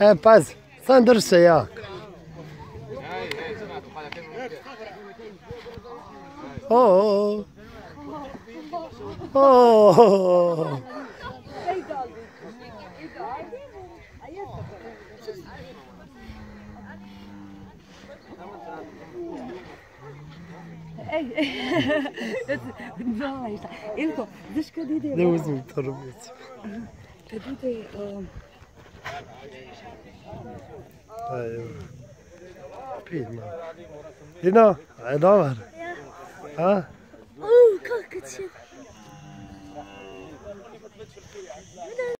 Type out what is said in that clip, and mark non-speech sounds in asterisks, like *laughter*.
E, pazi, sam drži se jako. O, o, o. O, o, o. Ej, *laughs* dva išta. Ilko, viš kad ide? Ne uzmi torbicu. Te dude... Uh... Da não? pidno. Pidno? A je dobar? Ja. A? U, kako će...